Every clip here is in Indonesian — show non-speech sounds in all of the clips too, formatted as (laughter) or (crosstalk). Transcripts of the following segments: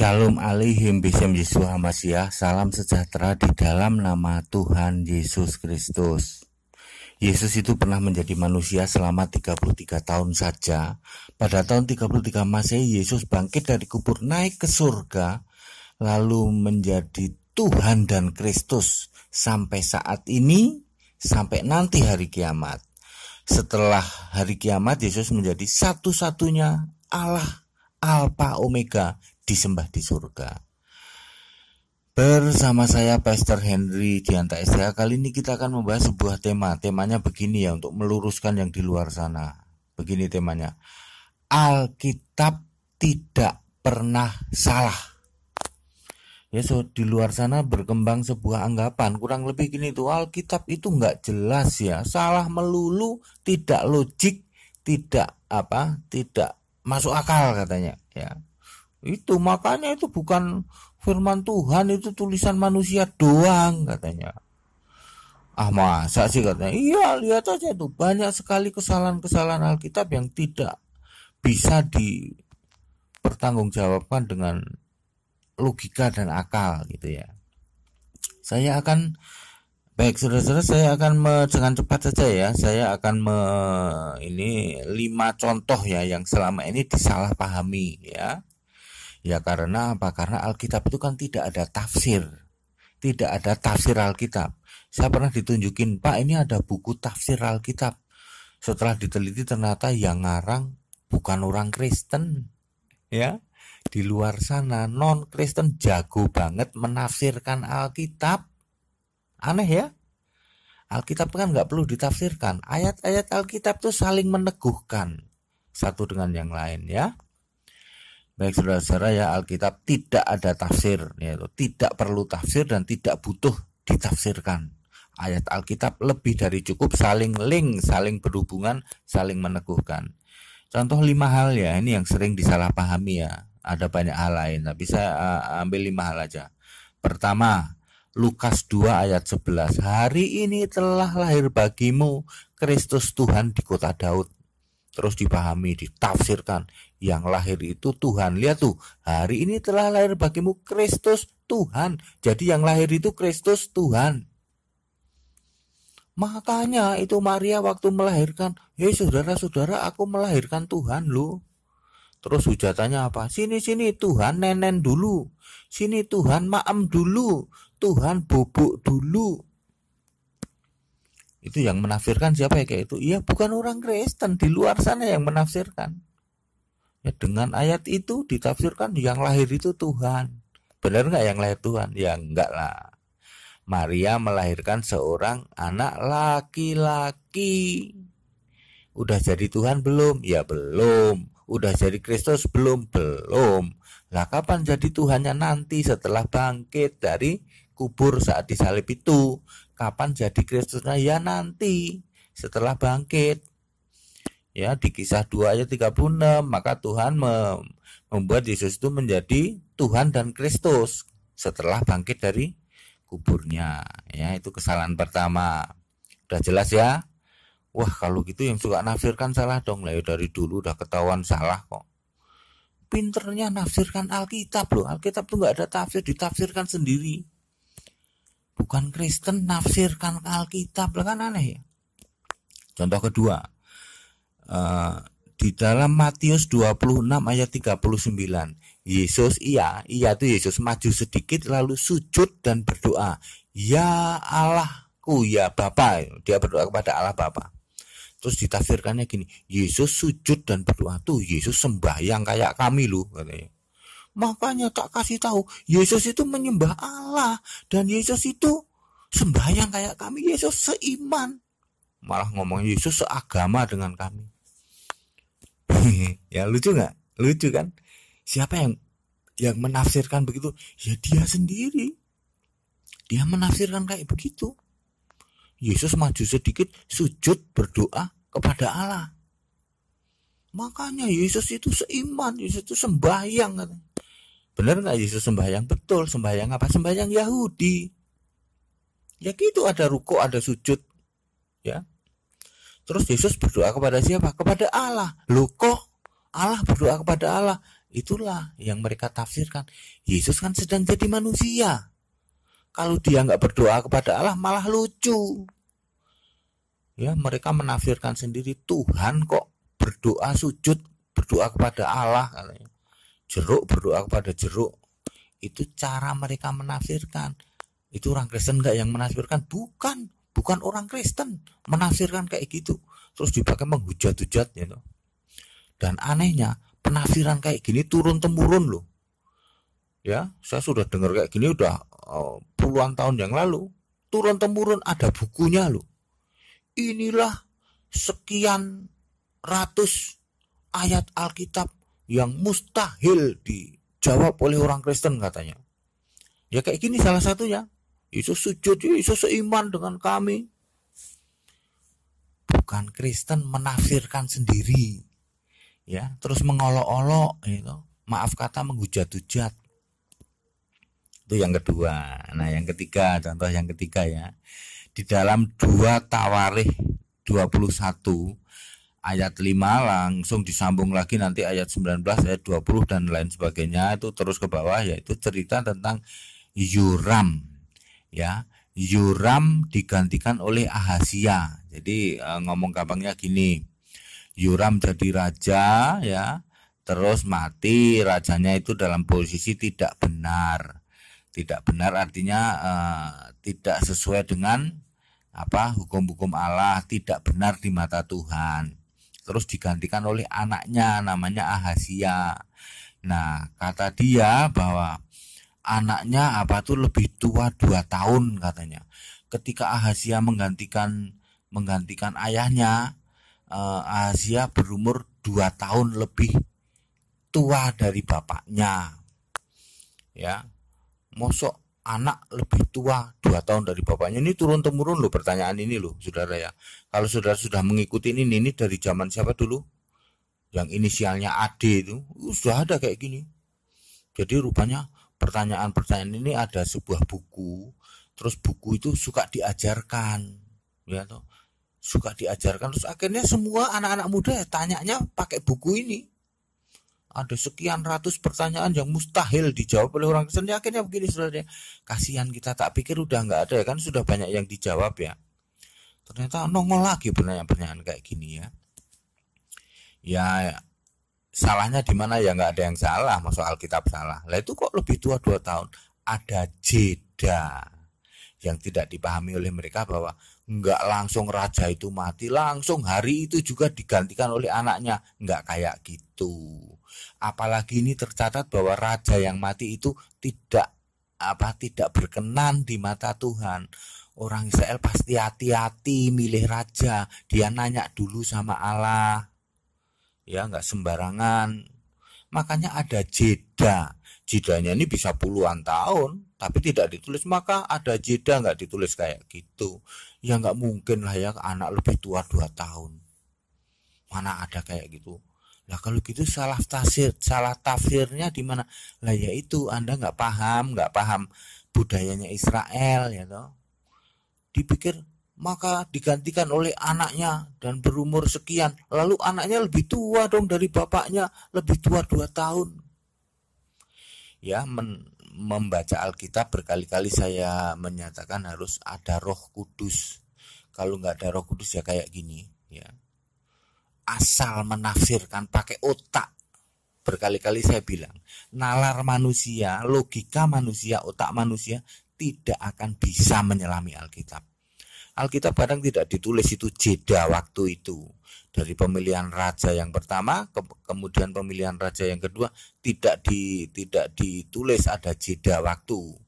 Shalom alaihim bisem Yesus Hamasiah Salam sejahtera di dalam nama Tuhan Yesus Kristus. Yesus itu pernah menjadi manusia selama 33 tahun saja. Pada tahun 33 Masehi Yesus bangkit dari kubur naik ke surga Lalu menjadi Tuhan dan Kristus. Sampai saat ini Sampai nanti hari kiamat. Setelah hari kiamat Yesus menjadi satu-satunya Allah Alpha Omega disembah di surga. Bersama saya Pastor Henry Dianta STH kali ini kita akan membahas sebuah tema. Temanya begini ya untuk meluruskan yang di luar sana. Begini temanya. Alkitab tidak pernah salah. Ya so di luar sana berkembang sebuah anggapan kurang lebih gini tuh Alkitab itu nggak jelas ya salah melulu tidak logik tidak apa tidak masuk akal katanya ya itu makanya itu bukan firman Tuhan itu tulisan manusia doang katanya. Ah masa sih katanya? Iya lihat aja tuh banyak sekali kesalahan-kesalahan Alkitab yang tidak bisa dipertanggungjawabkan dengan logika dan akal gitu ya. Saya akan baik saudara-saudara saya akan dengan cepat saja ya saya akan me, ini lima contoh ya yang selama ini disalahpahami ya Ya karena apa? Karena Alkitab itu kan tidak ada tafsir. Tidak ada tafsir Alkitab. Saya pernah ditunjukin, Pak ini ada buku tafsir Alkitab. Setelah diteliti ternyata yang ngarang bukan orang Kristen. Ya, di luar sana non Kristen jago banget menafsirkan Alkitab. Aneh ya? Alkitab kan nggak perlu ditafsirkan. Ayat-ayat Alkitab tuh saling meneguhkan satu dengan yang lain ya. Baik saudara-saudara ya Alkitab tidak ada tafsir yaitu tidak perlu tafsir dan tidak butuh ditafsirkan. Ayat Alkitab lebih dari cukup saling link, saling berhubungan, saling meneguhkan. Contoh lima hal ya, ini yang sering disalahpahami ya. Ada banyak hal lain, tapi saya uh, ambil lima hal aja. Pertama, Lukas 2 ayat 11. Hari ini telah lahir bagimu Kristus Tuhan di kota Daud terus dipahami, ditafsirkan. Yang lahir itu Tuhan. Lihat tuh, hari ini telah lahir bagimu Kristus Tuhan. Jadi yang lahir itu Kristus Tuhan. Makanya itu Maria waktu melahirkan, hei saudara-saudara aku melahirkan Tuhan loh. Terus hujatannya apa? Sini sini Tuhan nenen dulu. Sini Tuhan maem dulu. Tuhan bubuk dulu itu yang menafsirkan siapa ya kayak itu? Iya bukan orang Kristen di luar sana yang menafsirkan. Ya dengan ayat itu ditafsirkan yang lahir itu Tuhan. Benar nggak yang lahir Tuhan? Ya enggak lah. Maria melahirkan seorang anak laki-laki. Udah jadi Tuhan belum? Ya belum. Udah jadi Kristus belum? Belum. Lah kapan jadi Tuhannya nanti setelah bangkit dari kubur saat disalib itu kapan jadi Kristusnya? Ya nanti setelah bangkit. Ya di kisah 2 ayat 36 maka Tuhan membuat Yesus itu menjadi Tuhan dan Kristus setelah bangkit dari kuburnya. Ya itu kesalahan pertama. Udah jelas ya? Wah kalau gitu yang suka nafsirkan salah dong. Lah ya dari dulu udah ketahuan salah kok. Pinternya nafsirkan Alkitab loh. Alkitab tuh nggak ada tafsir ditafsirkan sendiri bukan Kristen nafsirkan Alkitab. Kan aneh ya. Contoh kedua uh, di dalam Matius 26 ayat 39 Yesus iya iya itu Yesus maju sedikit lalu sujud dan berdoa ya Allahku ya Bapa. Dia berdoa kepada Allah Bapa. Terus ditafsirkannya gini Yesus sujud dan berdoa tuh Yesus sembahyang kayak kami loh katanya Makanya tak kasih tahu, Yesus itu menyembah Allah dan Yesus itu sembahyang kayak kami. Yesus seiman. Malah ngomong Yesus seagama dengan kami. (laughs) ya lucu nggak? Lucu kan? Siapa yang yang menafsirkan begitu? Ya dia sendiri. Dia menafsirkan kayak begitu. Yesus maju sedikit, sujud berdoa kepada Allah. Makanya Yesus itu seiman, Yesus itu sembahyang. Benar nggak Yesus sembahyang? Betul, sembahyang apa? Sembahyang Yahudi. Ya gitu ada ruko, ada sujud. Ya. Terus Yesus berdoa kepada siapa? Kepada Allah. Loh kok Allah berdoa kepada Allah? itulah yang mereka tafsirkan Yesus kan sedang jadi manusia kalau dia nggak berdoa kepada Allah malah lucu ya mereka menafsirkan sendiri Tuhan kok berdoa sujud berdoa kepada Allah katanya. Jeruk berdoa kepada jeruk. Itu cara mereka menafsirkan. Itu orang Kristen nggak yang menafsirkan? Bukan. Bukan orang Kristen menafsirkan kayak gitu. Terus dipakai menghujat-hujat gitu dan anehnya penafsiran kayak gini turun temurun loh. Ya saya sudah dengar kayak gini udah uh, puluhan tahun yang lalu. Turun temurun ada bukunya loh. Inilah sekian ratus ayat Alkitab yang mustahil dijawab oleh orang Kristen katanya ya kayak gini salah satunya Yesus sujud, Yesus seiman dengan kami. Bukan Kristen menafsirkan sendiri. Ya, terus mengolok-olok itu. Maaf kata menghujat-hujat. Itu yang kedua. Nah, yang ketiga, contoh yang ketiga ya. Di dalam dua Tawarih 21 ayat 5 langsung disambung lagi nanti ayat 19 ayat 20 dan lain sebagainya itu terus ke bawah yaitu cerita tentang Yuram ya Yuram digantikan oleh Ahasia. Jadi e, ngomong gampangnya gini, Yuram jadi raja ya, terus mati rajanya itu dalam posisi tidak benar. Tidak benar artinya e, tidak sesuai dengan apa hukum-hukum Allah, tidak benar di mata Tuhan. Terus digantikan oleh anaknya namanya Ahasia. Nah, kata dia bahwa anaknya apa tuh lebih tua dua tahun katanya. Ketika Ahasia menggantikan menggantikan ayahnya, eh, Ahasia berumur dua tahun lebih tua dari bapaknya. Ya, mosok anak lebih tua dua tahun dari bapaknya. Ini turun temurun loh pertanyaan ini loh saudara ya. Kalau saudara sudah mengikuti ini ini dari zaman siapa dulu? Yang inisialnya AD itu sudah ada kayak gini. Jadi rupanya pertanyaan-pertanyaan ini ada sebuah buku terus buku itu suka diajarkan ya toh. Suka diajarkan terus akhirnya semua anak-anak muda ya tanyanya pakai buku ini ada sekian ratus pertanyaan yang mustahil dijawab oleh orang Kristen. Ya akhirnya begini saudara kasihan kita tak pikir udah nggak ada ya kan? Sudah banyak yang dijawab ya. Ternyata nongol lagi pertanyaan-pertanyaan kayak gini ya. Ya salahnya di mana? Ya nggak ada yang salah. Masuk Alkitab salah. Lah itu kok lebih tua dua tahun? Ada jeda yang tidak dipahami oleh mereka bahwa nggak langsung raja itu mati langsung hari itu juga digantikan oleh anaknya. Nggak kayak gitu apalagi ini tercatat bahwa raja yang mati itu tidak apa tidak berkenan di mata Tuhan. Orang Israel pasti hati-hati milih raja. Dia nanya dulu sama Allah. Ya nggak sembarangan. Makanya ada jeda. Jedanya ini bisa puluhan tahun tapi tidak ditulis. Maka ada jeda nggak ditulis kayak gitu? Ya nggak mungkin lah ya anak lebih tua dua tahun. Mana ada kayak gitu lah kalau gitu salah tafsir salah tafsirnya di mana lah ya itu anda nggak paham nggak paham budayanya Israel ya toh dipikir maka digantikan oleh anaknya dan berumur sekian. Lalu anaknya lebih tua dong dari bapaknya, lebih tua dua tahun. Ya, men, membaca Alkitab berkali-kali saya menyatakan harus ada Roh Kudus. Kalau nggak ada Roh Kudus ya kayak gini, ya. Asal menafsirkan pakai otak. Berkali-kali saya bilang, nalar manusia, logika manusia, otak manusia tidak akan bisa menyelami Alkitab. Alkitab kadang tidak ditulis itu jeda waktu itu. Dari pemilihan raja yang pertama ke, kemudian pemilihan raja yang kedua tidak di tidak ditulis ada jeda waktu.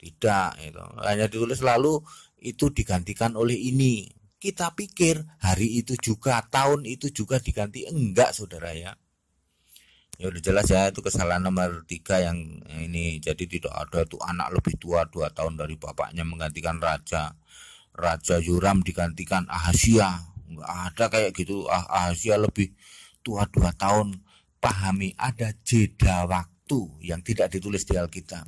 Tidak itu hanya ditulis lalu itu digantikan oleh ini kita pikir hari itu juga tahun itu juga diganti. Enggak saudara ya. Ya udah jelas ya itu kesalahan nomor tiga yang ini. Jadi tidak ada itu anak lebih tua dua tahun dari bapaknya menggantikan raja. Raja Yuram digantikan Ahasia nggak ada kayak gitu. Ah Ahasia lebih tua dua tahun. Pahami ada jeda waktu yang tidak ditulis di Alkitab.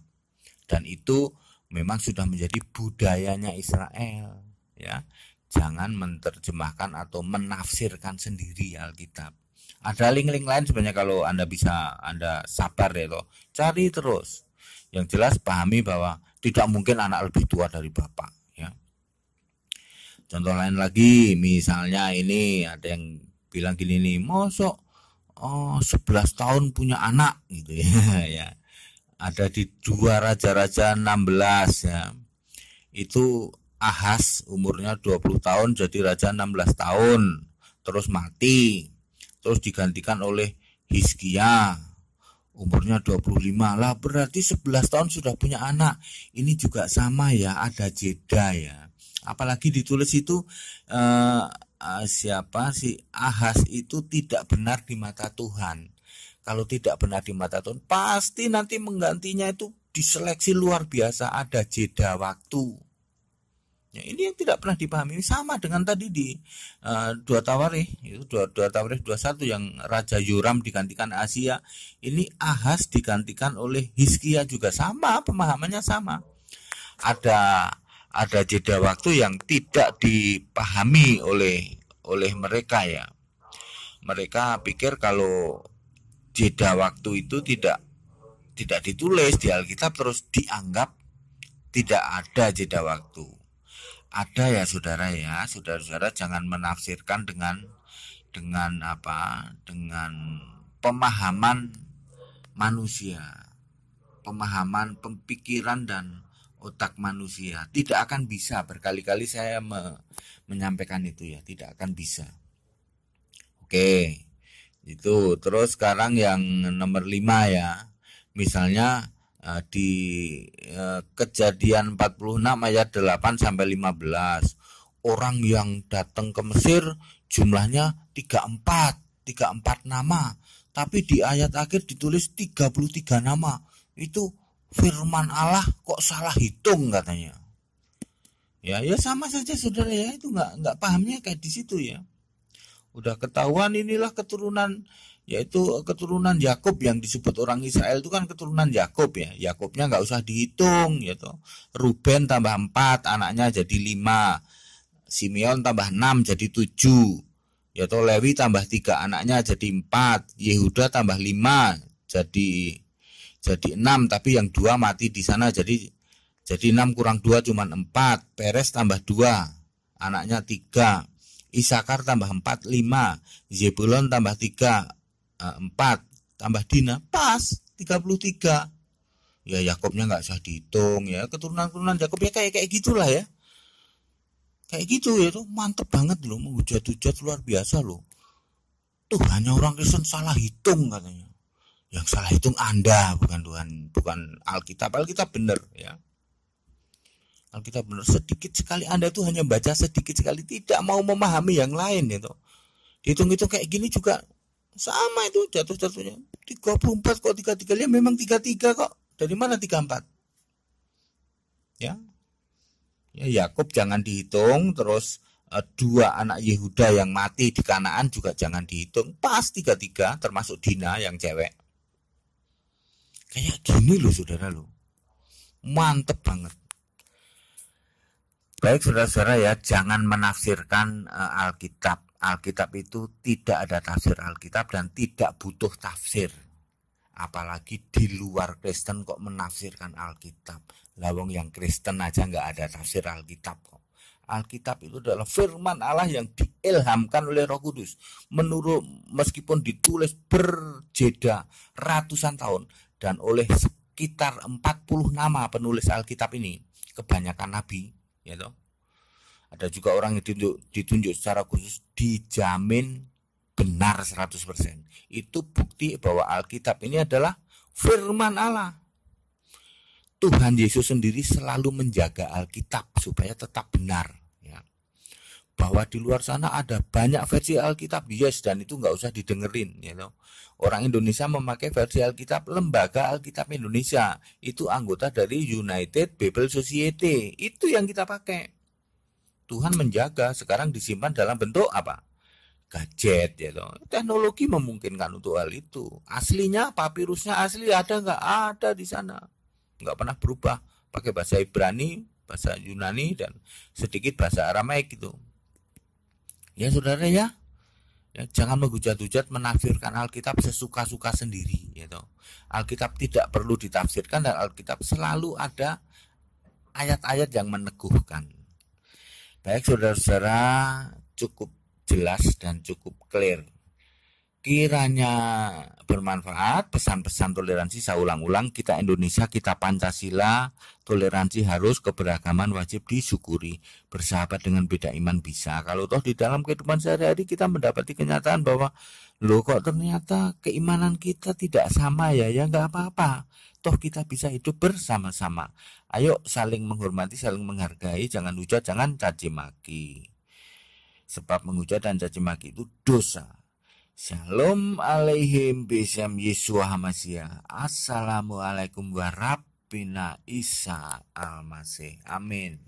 Dan itu memang sudah menjadi budayanya Israel ya jangan menerjemahkan atau menafsirkan sendiri Alkitab. Ada link-link lain sebenarnya kalau anda bisa anda sabar ya loh. Cari terus. Yang jelas pahami bahwa tidak mungkin anak lebih tua dari bapak ya. Contoh lain lagi misalnya ini ada yang bilang gini nih mosok oh 11 tahun punya anak gitu ya (laughs) ya. Ada di dua raja-raja 16 ya. Itu Ahas umurnya 20 tahun jadi raja 16 tahun terus mati terus digantikan oleh Hizkia umurnya 25 lah berarti 11 tahun sudah punya anak ini juga sama ya ada jeda ya apalagi ditulis itu eh, uh, siapa si Ahas itu tidak benar di mata Tuhan. Kalau tidak benar di mata Tuhan, pasti nanti menggantinya itu diseleksi luar biasa, ada jeda waktu. Ya, ini yang tidak pernah dipahami sama dengan tadi di uh, dua tawarih itu dua, dua tawarih dua satu yang Raja Yoram digantikan Asia ini Ahas digantikan oleh Hizkia juga sama pemahamannya sama ada ada jeda waktu yang tidak dipahami oleh oleh mereka ya. Mereka pikir kalau jeda waktu itu tidak tidak ditulis di Alkitab terus dianggap tidak ada jeda waktu. Ada ya saudara ya, saudara-saudara jangan menafsirkan dengan dengan apa? Dengan pemahaman manusia. Pemahaman, pemikiran dan otak manusia. Tidak akan bisa. Berkali-kali saya me menyampaikan itu ya. Tidak akan bisa. Oke. Itu. Terus sekarang yang nomor lima ya. Misalnya di eh, kejadian 46 ayat 8 sampai 15 orang yang datang ke Mesir jumlahnya 34 34 nama. Tapi di ayat akhir ditulis 33 nama. Itu firman Allah kok salah hitung katanya. Ya ya sama saja saudara ya itu nggak nggak pahamnya kayak di situ ya. Udah ketahuan inilah keturunan yaitu keturunan Yakub yang disebut orang Israel itu kan keturunan Yakub ya. Yakubnya nggak usah dihitung gitu. Ruben tambah 4 anaknya jadi 5 Simeon tambah 6 jadi 7 yaitu Lewi tambah 3 anaknya jadi 4 Yehuda tambah 5 jadi jadi 6 tapi yang dua mati di sana jadi jadi 6 kurang 2 cuma 4 Peres tambah 2 anaknya 3 Isakar tambah 4 5 Zebulon tambah 3 4 eh, tambah Dina pas 33 ya Yakobnya nggak usah dihitung ya. Keturunan-keturunan Yakob ya kayak kayak gitulah ya. Kayak gitu ya tuh. Mantep banget loh. Menghujat-hujat luar biasa loh. Tuh hanya orang Kristen salah hitung katanya. Yang salah hitung Anda bukan Tuhan bukan Alkitab. Alkitab benar ya. Alkitab benar sedikit sekali Anda tuh hanya baca sedikit sekali tidak mau memahami yang lain itu dihitung itu kayak gini juga sama itu jatuh jatuhnya 34 kok tiga tiga. Ya memang tiga tiga kok. Dari mana tiga empat? Ya. Ya Yakub jangan dihitung. Terus uh, dua anak Yehuda yang mati di Kanaan juga jangan dihitung. Pas tiga tiga termasuk Dina yang cewek. Kayak gini loh saudara loh. Mantep banget. Baik saudara-saudara ya, jangan menafsirkan uh, Alkitab. Alkitab itu tidak ada tafsir Alkitab dan tidak butuh tafsir. Apalagi di luar Kristen kok menafsirkan Alkitab. Lawang yang Kristen aja nggak ada tafsir Alkitab kok. Alkitab itu adalah firman Allah yang diilhamkan oleh Roh Kudus. Menurut meskipun ditulis berjeda ratusan tahun, dan oleh sekitar 40 nama penulis Alkitab ini kebanyakan nabi ya toh ada juga orang yang ditunjuk, ditunjuk secara khusus dijamin benar 100% itu bukti bahwa Alkitab ini adalah firman Allah. Tuhan Yesus sendiri selalu menjaga Alkitab supaya tetap benar bahwa di luar sana ada banyak versi Alkitab. Yes dan itu nggak usah didengerin you know. orang Indonesia memakai versi Alkitab lembaga Alkitab Indonesia. Itu anggota dari United Bible Society. Itu yang kita pakai Tuhan menjaga sekarang disimpan dalam bentuk apa gadget ya loh teknologi memungkinkan untuk hal itu aslinya papirusnya asli ada nggak ada di sana nggak pernah berubah pakai bahasa Ibrani bahasa Yunani dan sedikit bahasa Aramaik gitu Ya saudara ya. Ya, jangan menghujat-hujat menafsirkan Alkitab sesuka-suka sendiri. Gitu. Alkitab tidak perlu ditafsirkan dan Alkitab selalu ada ayat-ayat yang meneguhkan. Baik saudara-saudara, cukup jelas dan cukup clear kiranya bermanfaat pesan-pesan toleransi saya ulang-ulang kita Indonesia kita Pancasila toleransi harus keberagaman wajib disyukuri. Bersahabat dengan beda iman bisa. Kalau toh di dalam kehidupan sehari-hari kita mendapati kenyataan bahwa loh kok ternyata keimanan kita tidak sama ya? Ya nggak apa-apa. Toh kita bisa hidup bersama-sama. Ayo saling menghormati saling menghargai jangan hujat jangan caci maki. Sebab menghujat dan caci maki itu dosa Shalom alaihim bisam Yesua Hamasya. Assalamualaikum warahmatullahi Isa al-Masih. Amin.